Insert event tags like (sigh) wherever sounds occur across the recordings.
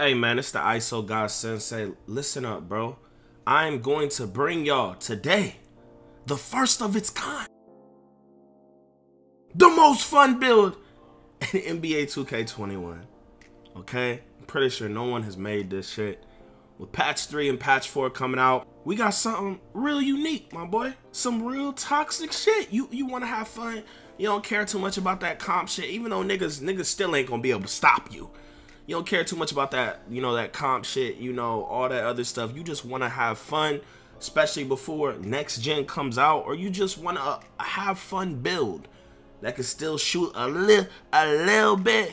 Hey man, it's the ISO God Sensei. Listen up, bro. I am going to bring y'all today the first of its kind. The most fun build in (laughs) NBA 2K21. Okay? I'm pretty sure no one has made this shit. With patch 3 and patch 4 coming out, we got something real unique, my boy. Some real toxic shit. You you want to have fun. You don't care too much about that comp shit, even though niggas niggas still ain't gonna be able to stop you. You don't care too much about that, you know, that comp shit, you know, all that other stuff. You just want to have fun, especially before next gen comes out, or you just want to uh, have fun build that can still shoot a little a little bit.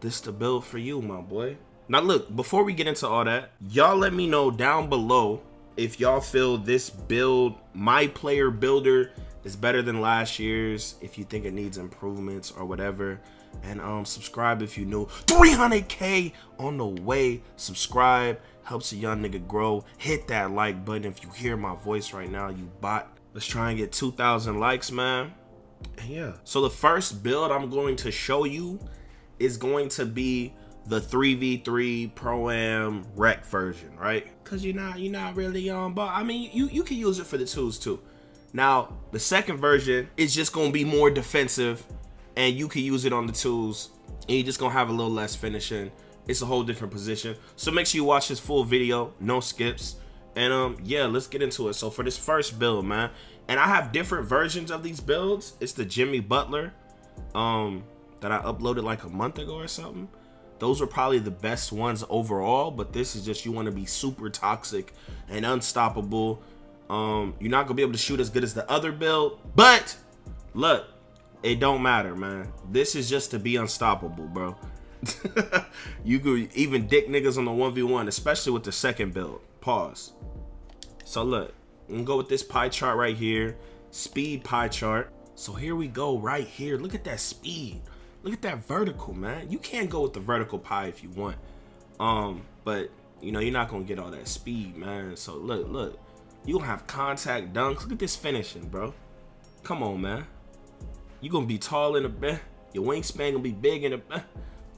This the build for you, my boy. Now look, before we get into all that, y'all let me know down below if y'all feel this build, my player builder, is better than last year's, if you think it needs improvements or whatever. And um subscribe if you new. 300k on the way. Subscribe helps a young nigga grow. Hit that like button if you hear my voice right now, you bot. Let's try and get 2,000 likes, man. And yeah. So the first build I'm going to show you is going to be the 3v3 pro am rec version right because you're not you're not really on um, but i mean you you can use it for the twos too now the second version is just gonna be more defensive and you can use it on the tools and you're just gonna have a little less finishing. It's a whole different position. So make sure you watch this full video no skips. And um yeah let's get into it. So for this first build man and i have different versions of these builds. It's the jimmy butler um that i uploaded like a month ago or something. Those are probably the best ones overall but this is just you want to be super toxic and unstoppable. Um you're not gonna be able to shoot as good as the other build but look it don't matter man this is just to be unstoppable bro (laughs) you could even dick niggas on the 1v1 especially with the second build pause so look i'm gonna go with this pie chart right here speed pie chart so here we go right here look at that speed Look at that vertical, man. You can't go with the vertical pie if you want. Um, but you know, you're not gonna get all that speed, man. So look, look, you gonna have contact dunks. Look at this finishing, bro. Come on, man. You gonna be tall in the bed. Your wingspan gonna be big in the bed.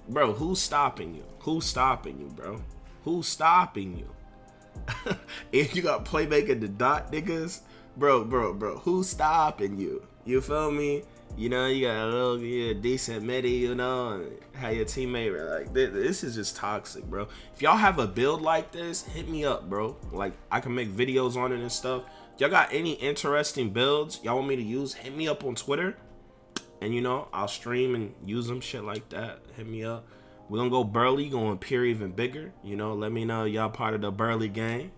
Bro, who's stopping you? Who's stopping you, bro? Who's stopping you? (laughs) if you got playmaker the dot niggas, bro, bro, bro, who's stopping you? You feel me? You know, you got a little yeah, decent midi, you know, how your teammate like this is just toxic, bro. If y'all have a build like this, hit me up, bro. Like I can make videos on it and stuff. Y'all got any interesting builds y'all want me to use? Hit me up on Twitter, and you know I'll stream and use them, shit like that. Hit me up. We're gonna go burly, gonna appear even bigger. You know, let me know y'all part of the burly gang.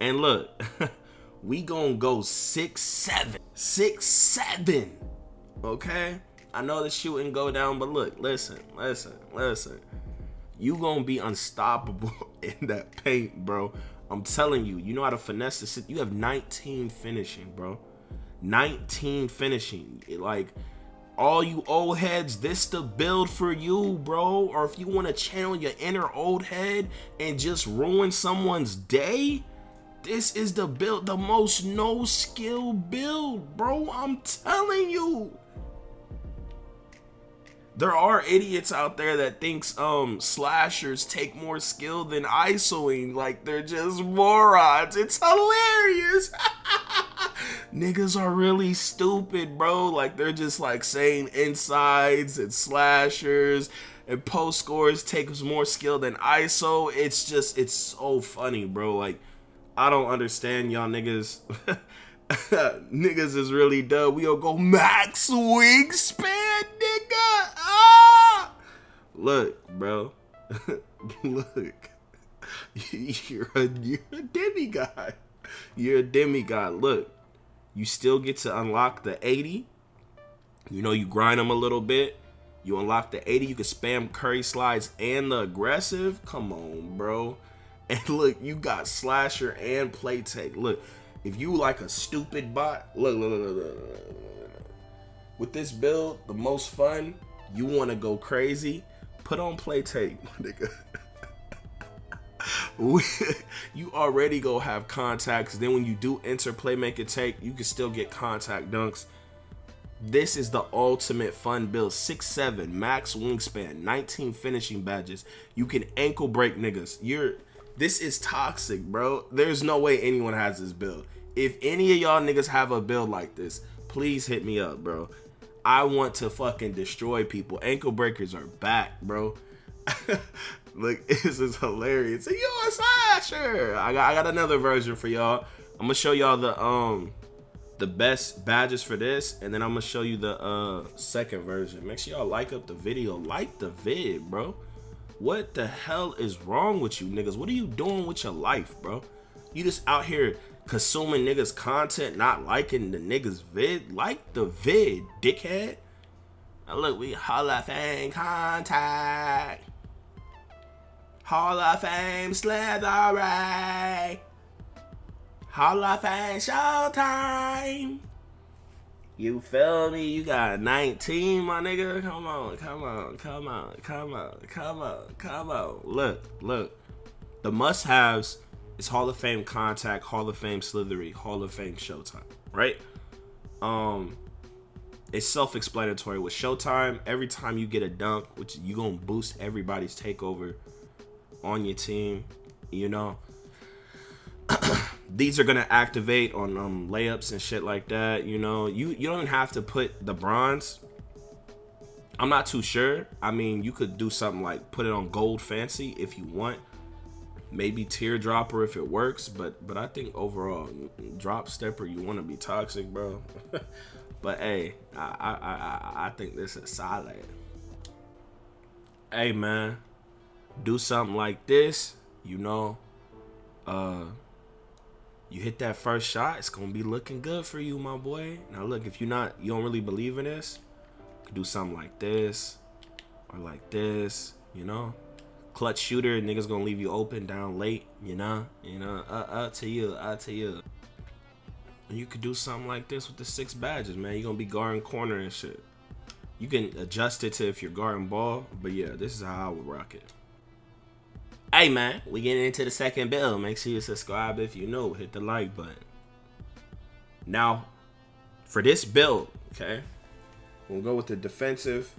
And look, (laughs) we gonna go six seven, six seven okay? I know the shooting go down, but look, listen, listen, listen. You gonna be unstoppable (laughs) in that paint, bro. I'm telling you, you know how to finesse the sit. You have 19 finishing, bro. 19 finishing. Like, all you old heads, this the build for you, bro. Or if you want to channel your inner old head and just ruin someone's day, this is the build, the most no skill build, bro. I'm telling you there are idiots out there that thinks um slashers take more skill than isoing like they're just morons it's hilarious (laughs) niggas are really stupid bro like they're just like saying insides and slashers and post scores takes more skill than iso it's just it's so funny bro like i don't understand y'all niggas (laughs) niggas is really dumb we'll go max wingspan nigga Ah! Look, bro. (laughs) Look. (laughs) You're a, you're a demigod. You're a demigod. Look, you still get to unlock the 80. You know, you grind them a little bit. You unlock the 80. You can spam curry slides and the aggressive. Come on, bro. (laughs) And look, you got slasher and play take. Look, if you like a stupid bot, look, look, look, look. With this build, the most fun, you want to go crazy Put on play tape, (laughs) nigga. (laughs) you already go have contacts. Then when you do enter playmaker take, you can still get contact dunks. This is the ultimate fun build. 6'7", max wingspan, 19 finishing badges. You can ankle break niggas. You're this is toxic, bro. There's no way anyone has this build. If any of y'all niggas have a build like this, please hit me up, bro. I want to fucking destroy people. Ankle breakers are back, bro. (laughs) Look, (laughs) this is hilarious. You a slasher. I got I got another version for y'all. I'm gonna show y'all the um the best badges for this, and then I'm gonna show you the uh second version. Make sure y'all like up the video. Like the vid, bro. What the hell is wrong with you niggas? What are you doing with your life, bro? You just out here consuming niggas content, not liking the niggas vid. Like the vid, dickhead. Now look, we Hall of Fame contact. Hall of Fame slithery. Hall of Fame showtime. You feel me? You got 19, my nigga. Come on, come on, come on, come on, come on, come on. Look, look. The must-haves is Hall of Fame Contact, Hall of Fame Slithery, Hall of Fame Showtime, right? Um, it's self-explanatory with Showtime. Every time you get a dunk, which you gonna boost everybody's takeover on your team, you know. (clears throat) these are gonna activate on um, layups and shit like that. You know, you you don't have to put the bronze. I'm not too sure. I mean, you could do something like put it on gold fancy if you want. Maybe teardropper if it works, but but I think overall drop stepper you want to be toxic, bro. (laughs) but hey, I, I I I think this is solid. Hey man, do something like this, you know. Uh you hit that first shot, it's gonna be looking good for you, my boy. Now look, if you're not, you don't really believe in this, do something like this or like this, you know. Clutch shooter, niggas gonna leave you open down late, you know, you know. Uh, uh, to you, up to you. And you could do something like this with the six badges, man. You're gonna be guarding corner and shit. You can adjust it to if you're guarding ball, but yeah, this is how I would rock it. Hey man, we getting into the second build. Make sure you subscribe if you know. Hit the like button. Now, for this build, okay, we'll go with the defensive.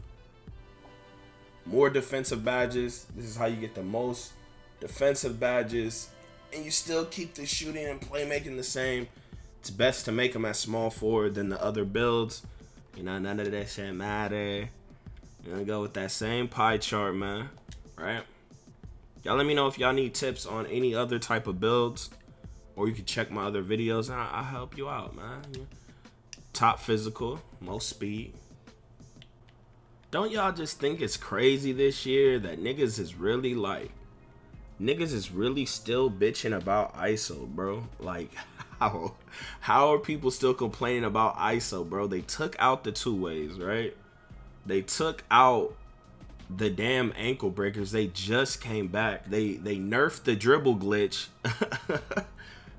More defensive badges. This is how you get the most defensive badges. And you still keep the shooting and playmaking the same. It's best to make them as small forward than the other builds. You know, none of that shit matter. You're gonna go with that same pie chart, man. Right? Y'all let me know if y'all need tips on any other type of builds. Or you can check my other videos and I'll help you out, man. Top physical, most speed. Don't y'all just think it's crazy this year that niggas is really like niggas is really still bitching about ISO, bro. Like (laughs) how how are people still complaining about ISO, bro? They took out the two ways, right? They took out the damn ankle breakers. They just came back. They they nerfed the dribble glitch. (laughs)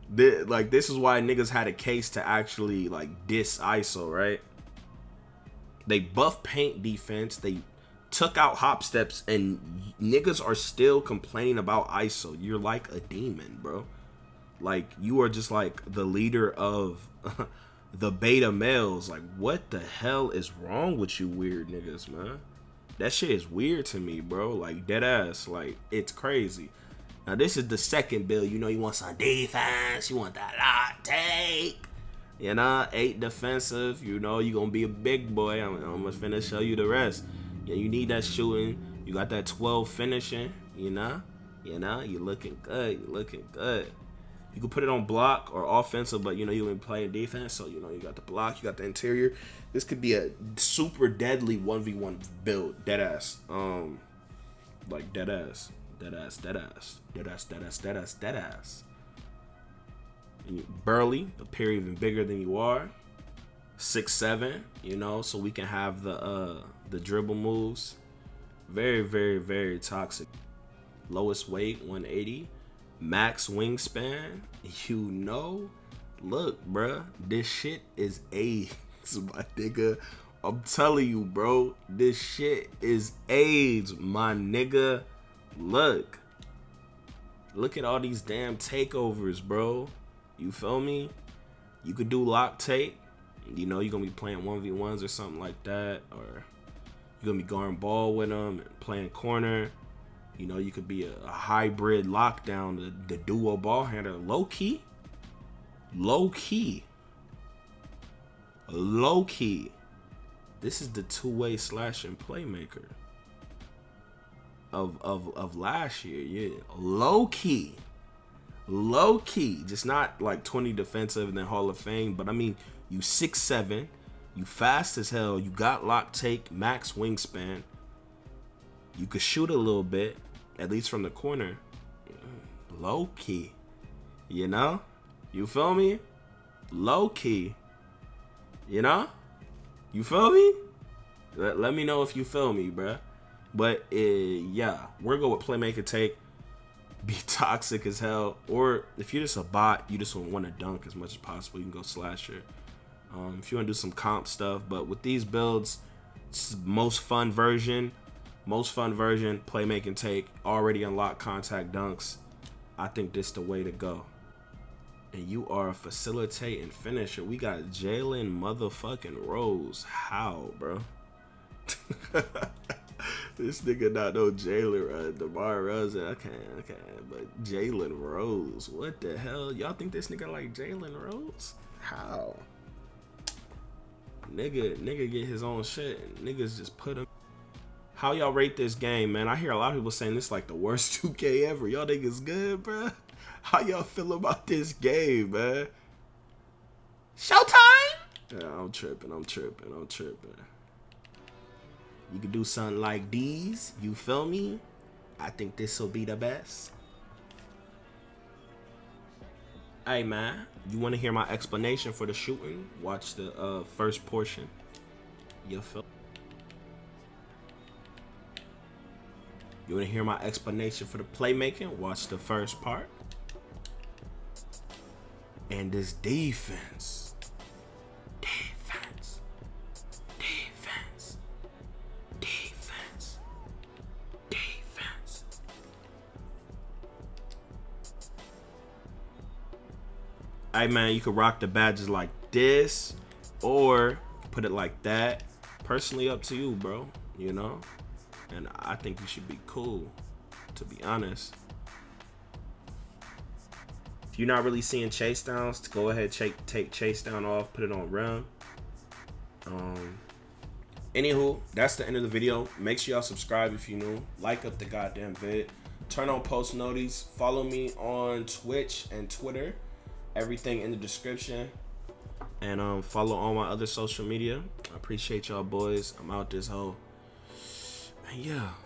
Like this is why niggas had a case to actually like dis iso right? They buff paint defense. They took out hop steps and niggas are still complaining about iso you're like a demon bro. Like you are just like the leader of (laughs) the beta males. Like what the hell is wrong with you weird niggas man that shit is weird to me, bro. Like dead ass. Like it's crazy. Now this is the second bill. You know you want some defense. You want that hot take. You know, eight defensive. You know you gonna be a big boy. I'm, I'm gonna finish show you the rest. Yeah, you need that shooting. You got that 12 finishing. You know, you know you looking good. You looking good. You can put it on block or offensive, but you know you've been playing defense, so you know you got the block, you got the interior. This could be a super deadly one v one build, dead ass, um, like dead ass, dead ass, dead ass, dead ass, dead ass, dead ass, dead ass. Burly, appear even bigger than you are. Six seven, you know, so we can have the uh the dribble moves. Very, very, very toxic. Lowest weight, 180 max wingspan, you know, look, bruh, this shit is AIDS, (laughs) my nigga. I'm telling you, bro, this shit is AIDS, my nigga. Look. Look at all these damn takeovers, bro. You feel me? You could do lock take. You know, you're gonna be playing one v ones or something like that, or you're gonna be guarding ball with them and playing corner. You know, you could be a, a hybrid lockdown, the, the duo ball handler, low key, low key, low key. This is the two way slash and playmaker of of of last year. Yeah, low key, low key. Just not like 20 defensive and then Hall of Fame, but I mean, you six seven, you fast as hell. You got lock take, max wingspan. You could shoot a little bit, at least from the corner. Low key, you know. You feel me? Low key. You know? You feel me? Let, let me know if you feel me, bruh. But uh, yeah, we're going with playmaker take. Be (laughs) toxic as hell. Or if you're just a bot, you just want to dunk as much as possible, you can go slasher. Um, if you want to do some comp stuff, but with these builds, most fun version, most fun version, playmaking take, already unlocked contact dunks. I think this the way to go. And you are a facilitating finisher. We got Jalen motherfucking Rose. How, bro? (laughs) this nigga not no Jalen uh, DeMar Rose. I can't. But Jalen Rose, what the hell? Y'all think this nigga like Jalen Rose? How? Nigga, nigga get his own shit. Niggas just put him. How y'all rate this game, man? I hear a lot of people saying this like the worst (laughs) 2K ever. Y'all niggas good, bro? (laughs) How y'all feel about this game, man? Showtime? Yeah, I'm tripping. I'm tripping. I'm tripping. You could do something like these. You feel me? I think this will be the best. Hey man, you want to hear my explanation for the shooting? Watch the uh, first portion. You feel? Want to hear my explanation for the playmaking? Watch the first part. And this defense. Defense. Defense. Defense. Defense. Hey man, you could rock the badges like this or put it like that. Personally up to you, bro. You know? And I think you should be cool, to be honest. If you're not really seeing chase downs, go ahead take take chase down off, put it on rim. Um anywho, that's the end of the video. Make sure y'all subscribe if you new. Like up the goddamn vid. Turn on post notice. Follow me on Twitch and Twitter everything in the description. And um, follow all my other social media. I appreciate y'all boys. I'm out this whole. Yeah.